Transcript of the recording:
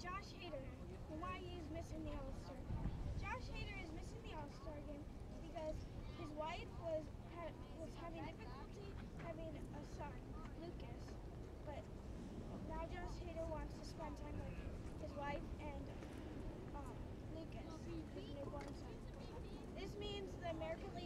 Josh Hader, Hawaii is missing the All-Star. Josh Hader is missing the All-Star game because his wife was ha was having difficulty having a son, Lucas. But now Josh Hader wants to spend time with his wife and um, Lucas, his newborn son. This means the American League